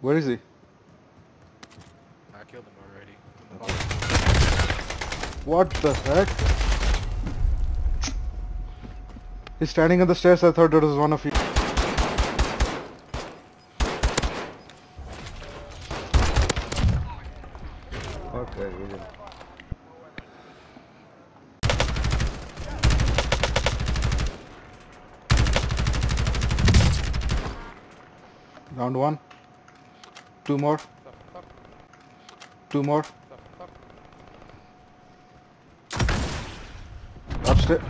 Where is he? I killed him already. The. What the heck? He's standing on the stairs. I thought it was one of you. Okay, we. Round one. Two more. Stop, stop, Two more. stop, stop. Upstairs.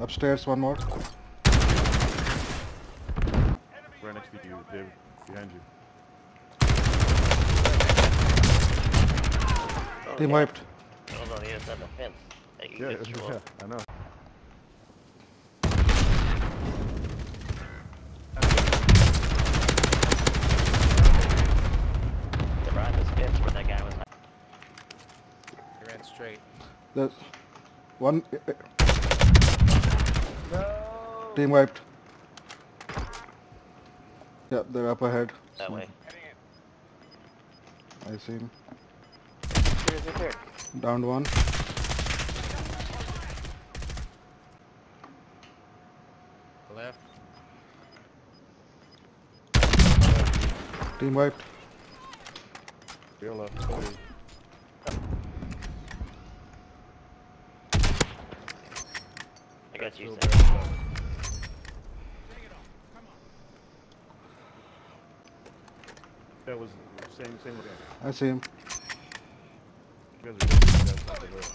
Upstairs. One more. Right next to you, David. Behind you. Oh, Team yeah. wiped. It was on the other side of the fence. Yeah, yeah. I know. The right of this fence where that guy was. He ran straight. There's one. Eh, eh. No. Team wiped. Yeah, they're up ahead. That way. I see him. Here, here, here. Down one. Left. Team wiped. Real left. Cody. I you, Still sir. That was same same again. I see him. You guys are good. You guys are good.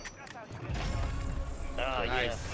Oh, Nice. yeah.